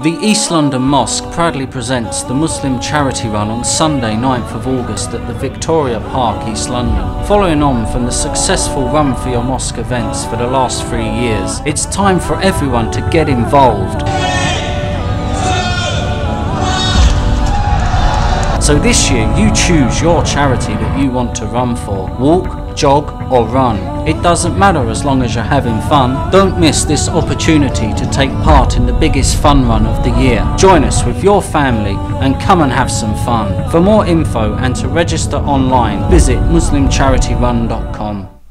The East London Mosque proudly presents the Muslim Charity Run on Sunday 9th of August at the Victoria Park, East London. Following on from the successful Run for Your Mosque events for the last three years, it's time for everyone to get involved. So this year, you choose your charity that you want to run for. Walk, jog, or run. It doesn't matter as long as you're having fun. Don't miss this opportunity to take part in the biggest fun run of the year. Join us with your family and come and have some fun. For more info and to register online, visit muslimcharityrun.com.